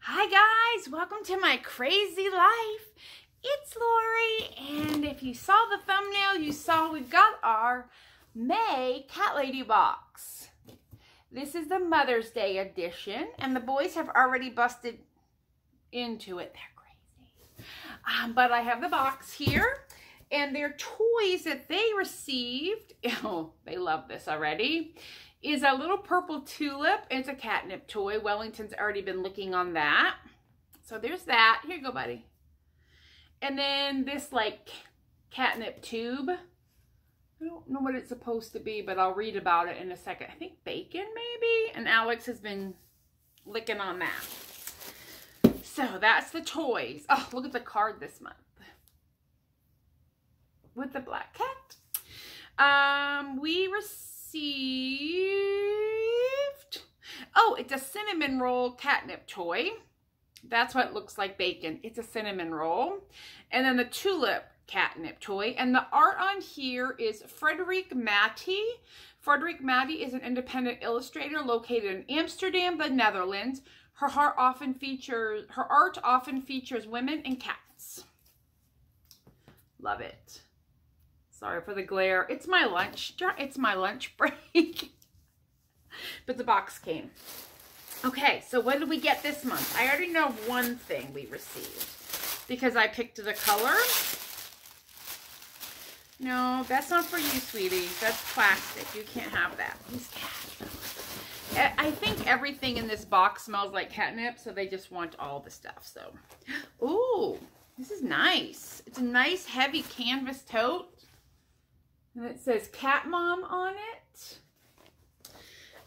Hi guys, welcome to my crazy life. It's Lori, and if you saw the thumbnail, you saw we've got our May Cat Lady box. This is the Mother's Day edition, and the boys have already busted into it. They're crazy. Um, but I have the box here, and their toys that they received, oh, they love this already, is a little purple tulip. It's a catnip toy. Wellington's already been licking on that. So there's that. Here you go, buddy. And then this like catnip tube. I don't know what it's supposed to be, but I'll read about it in a second. I think bacon maybe? And Alex has been licking on that. So that's the toys. Oh, look at the card this month. With the black cat. Um, we received received, oh, it's a cinnamon roll catnip toy. That's what looks like bacon. It's a cinnamon roll. And then the tulip catnip toy. And the art on here is Frederique Matti. Frederique Matti is an independent illustrator located in Amsterdam, the Netherlands. Her art often features her art often features women and cats. Love it. Sorry for the glare. It's my lunch. It's my lunch break. but the box came. Okay, so what did we get this month? I already know one thing we received because I picked the color. No, that's not for you, sweetie. That's plastic. You can't have that. I think everything in this box smells like catnip, so they just want all the stuff. So, ooh, this is nice. It's a nice heavy canvas tote. And it says Cat Mom on it.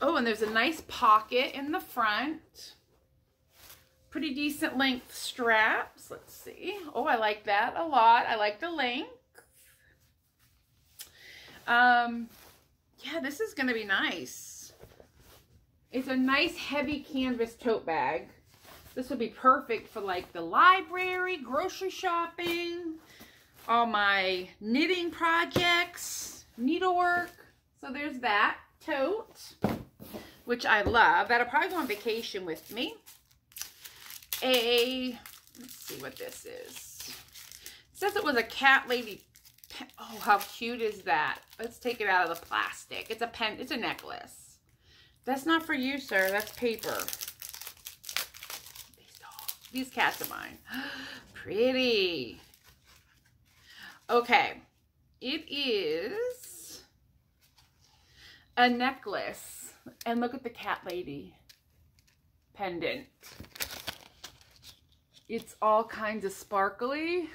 Oh, and there's a nice pocket in the front. Pretty decent length straps. Let's see. Oh, I like that a lot. I like the length. Um, yeah, this is going to be nice. It's a nice heavy canvas tote bag. This would be perfect for like the library, grocery shopping, all my knitting projects, needlework. So there's that tote, which I love. That'll probably go on vacation with me. A, let's see what this is. It says it was a cat lady. Oh, how cute is that? Let's take it out of the plastic. It's a pen, it's a necklace. That's not for you, sir. That's paper. These dogs, these cats are mine. Pretty. Okay. It is a necklace. And look at the cat lady pendant. It's all kinds of sparkly.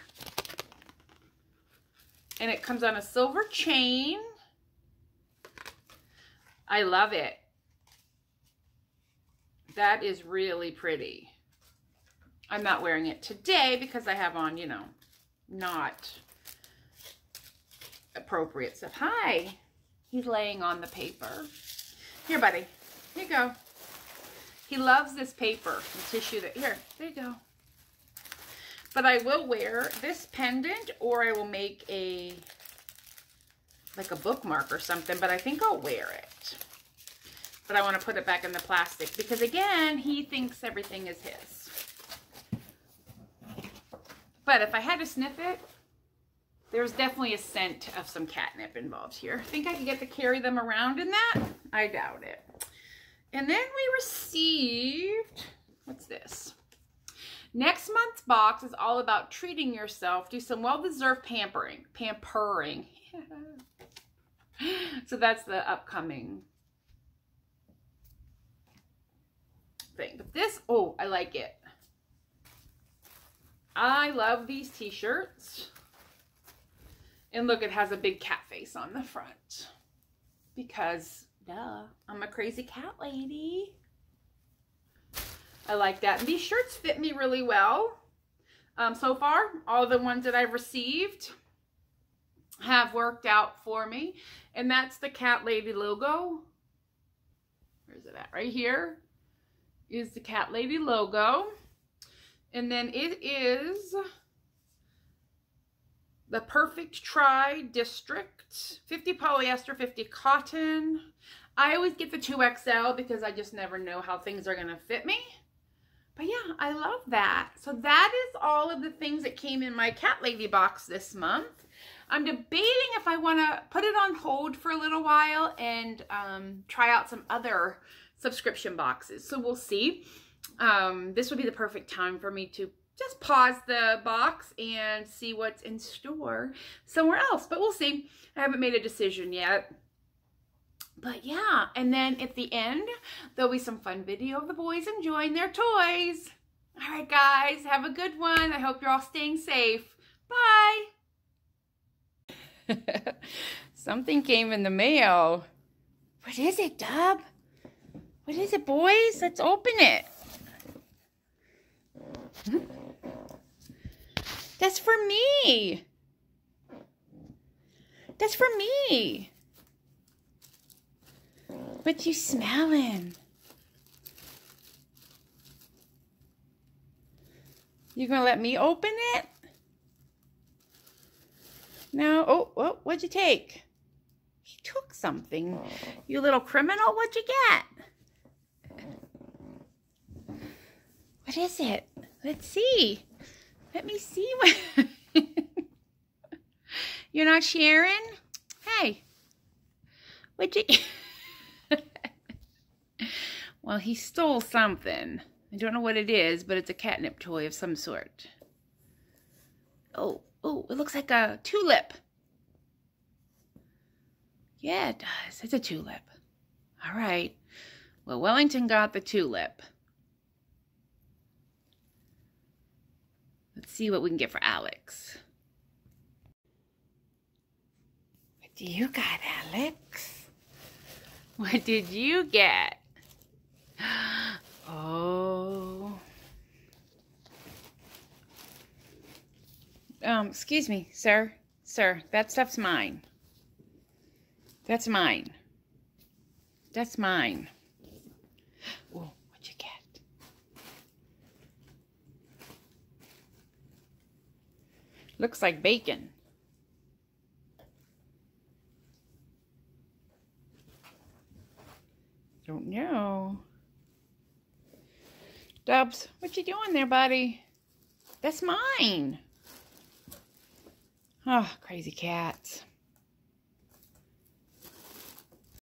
And it comes on a silver chain. I love it. That is really pretty. I'm not wearing it today because I have on, you know, not appropriate stuff. Hi. He's laying on the paper. Here, buddy. Here you go. He loves this paper, the tissue that, here, there you go. But I will wear this pendant or I will make a, like a bookmark or something, but I think I'll wear it. But I want to put it back in the plastic because again, he thinks everything is his. But if I had to sniff it, there's definitely a scent of some catnip involved here. I think I can get to carry them around in that? I doubt it. And then we received, what's this? Next month's box is all about treating yourself. Do some well-deserved pampering. Pampering. so that's the upcoming thing. But this, oh, I like it. I love these t-shirts. And look, it has a big cat face on the front. Because, duh, I'm a crazy cat lady. I like that. And these shirts fit me really well. Um, so far, all the ones that I've received have worked out for me. And that's the Cat Lady logo. Where's it at? Right here is the Cat Lady logo. And then it is the Perfect Tri District, 50 polyester, 50 cotton. I always get the 2XL because I just never know how things are going to fit me. But yeah, I love that. So that is all of the things that came in my cat lady box this month. I'm debating if I want to put it on hold for a little while and um, try out some other subscription boxes. So we'll see. Um, this would be the perfect time for me to just pause the box and see what's in store somewhere else. But we'll see. I haven't made a decision yet. But yeah, and then at the end, there'll be some fun video of the boys enjoying their toys. All right, guys, have a good one. I hope you're all staying safe. Bye. Something came in the mail. What is it, Dub? What is it, boys? Let's open it. That's for me. That's for me. What you smelling? You gonna let me open it? No. Oh, oh, what'd you take? He took something. You little criminal, what'd you get? What is it? Let's see. Let me see what... You're not sharing? Hey. What'd you... well, he stole something. I don't know what it is, but it's a catnip toy of some sort. Oh, oh, it looks like a tulip. Yeah, it does. It's a tulip. All right. Well, Wellington got the tulip. Let's see what we can get for Alex. What do you got, Alex? What did you get? Oh. Um, excuse me, sir. Sir, that stuff's mine. That's mine. That's mine. Oh, what'd you get? Looks like bacon. Don't know. Dubs, what you doing there, buddy? That's mine. Oh, crazy cats.